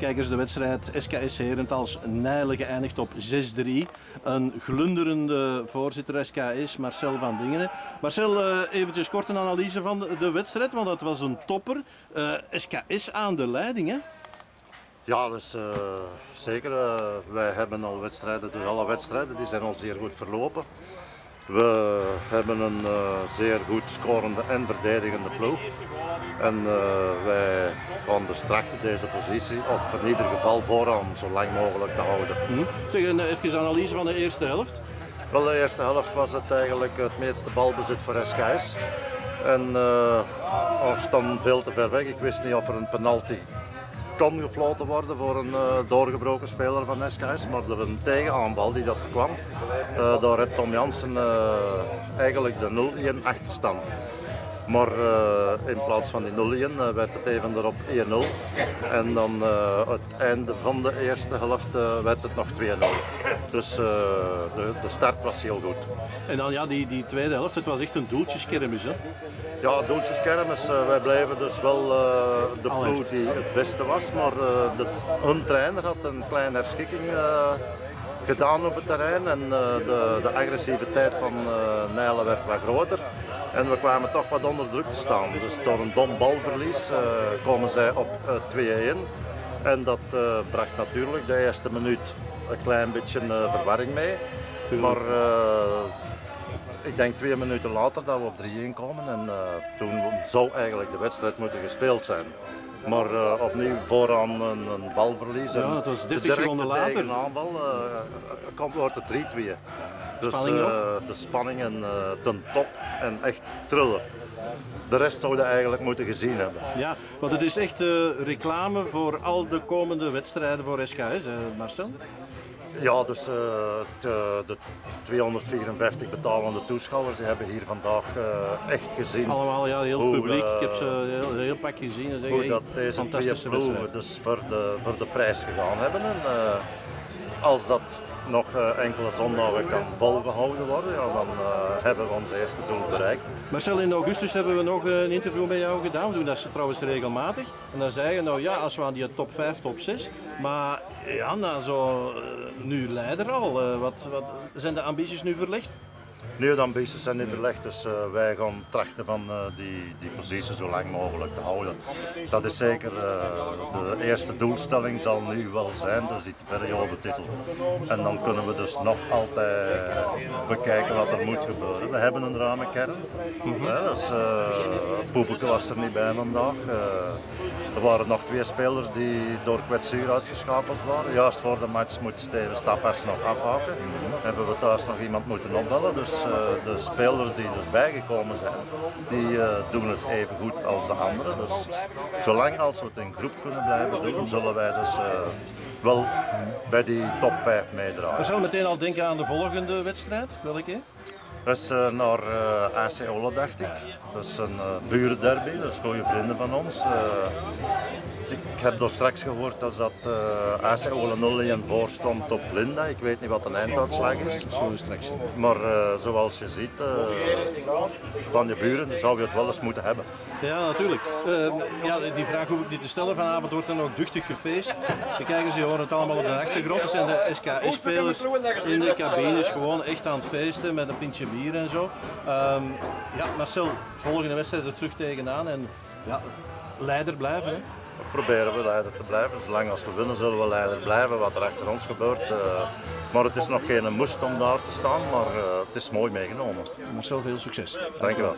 Kijkers, de wedstrijd SKS Herentals Nijlen geëindigd op 6-3. Een glunderende voorzitter SKS, Marcel van Dingenen. Marcel, uh, eventjes kort een analyse van de wedstrijd, want dat was een topper. SKS aan de leiding, hè? Ja, dus uh, zeker. wij hebben al wedstrijden, dus alle wedstrijden die zijn al zeer goed verlopen. We hebben een zeer goed scorende en verdedigende ploeg. En uh, wij gaan dus trachten deze positie, of in ieder geval vooraan, zo lang mogelijk te houden. Hm. Zeg, een, even analyse van de eerste helft. Wel, de eerste helft was het eigenlijk het meeste balbezit voor SKS. En uh, we stonden veel te ver weg. Ik wist niet of er een penalty kon gefloten worden voor een uh, doorgebroken speler van SKS. Maar er een tegenaanval die dat kwam. Uh, door het Tom Jansen eigenlijk de 0-1 achterstand. Maar uh, in plaats van die 0-1 uh, werd het even erop 1-0. En dan uh, het einde van de eerste helft werd het nog 2-0. Dus de, de, start was heel goed. En dan ja, die, die tweede helft, het was echt een doeltjeskermis hè? Ja, doeltjeskermis. wij blijven dus wel de ploeg die het beste was. Maar de, hun trainer had een kleine herschikking gedaan op het terrein. En de, de agressiviteit van Nijlen werd wat groter. En we kwamen toch wat onder druk te staan. Dus door een dom balverlies uh, komen zij op uh, 2-1. En dat uh, bracht natuurlijk de eerste minuut een klein beetje verwarring mee. Maar ik denk twee minuten later dat we op 3-1 komen. En toen zou eigenlijk de wedstrijd moeten gespeeld zijn. Maar uh, opnieuw vooraan een, een balverlies. Ja, het was 30 seconden later. De aanval uh, komt, wordt het 3-2. Dus uh, de spanning en ten top en echt trillen. De rest zouden eigenlijk moeten gezien hebben. Ja, want het is echt reclame voor al de komende wedstrijden voor SKS, Marcel? Ja, dus uh, de, de, 254 betalende toeschouwers die hebben hier vandaag uh, echt gezien. Allemaal, ja, heel hoe, publiek. Uh, Ik heb ze heel, heel pak gezien. En hoe dat deze twee ploegen dus voor de, voor de prijs gegaan hebben. En, als dat nog enkele zondagen kan volgehouden worden, ja, dan hebben we ons eerste doel bereikt. Marcel, in augustus hebben we nog een interview met jou gedaan. We doen dat trouwens regelmatig. En dan zei je, nou ja, als we aan die top 5, top 6. Maar ja, nou zo nu leider al. Wat, wat, zijn de ambities nu verlegd? Nu, de ambities zijn niet verlegd, dus uh, wij gaan trachten van uh, die, die positie zo lang mogelijk te houden. Dat is zeker de eerste doelstelling zal nu wel zijn, dus die periodetitel. En dan kunnen we dus nog altijd bekijken wat er moet gebeuren. We hebben een ruime kern, mm -hmm. dus Poepeke was er niet bij vandaag. Er waren nog twee spelers die door kwetsuur uitgeschakeld waren. Juist voor de match moet Steven Stappers nog afhaken. Hebben we thuis nog iemand moeten opbellen. Dus uh, de spelers die dus bijgekomen zijn, die doen het even goed als de anderen. Dus zolang als we het in groep kunnen blijven doen, zullen wij dus uh, wel bij die top 5 meedragen. We zullen meteen al denken aan de volgende wedstrijd. Welke? Dat is uh, naar uh, AC Olle, dacht ik. Dat is een uh, burenderby, dat is goede vrienden van ons. Ik heb door straks gehoord dat, dat AC Ole 0-1 voor stond op Linda. Ik weet niet wat de einduitslag is. Zo straks. Maar zoals je ziet, van je buren zou je het wel eens moeten hebben. Ja, natuurlijk. ja, die vraag hoef ik niet te stellen. Vanavond wordt er nog duchtig gefeest. De kijkers die horen het allemaal op de achtergrond. Dat zijn de SKS-spelers in de cabines gewoon echt aan het feesten met een pintje bier en zo. Um, ja, Marcel, volgende wedstrijd er terug tegenaan en ja, leider blijven. Hè? Proberen we leider te blijven. Zolang als we winnen zullen we leider blijven, wat er achter ons gebeurt. Uh, maar het is nog geen moest om daar te staan, maar uh, het is mooi meegenomen. Marcel, veel succes. Dankjewel.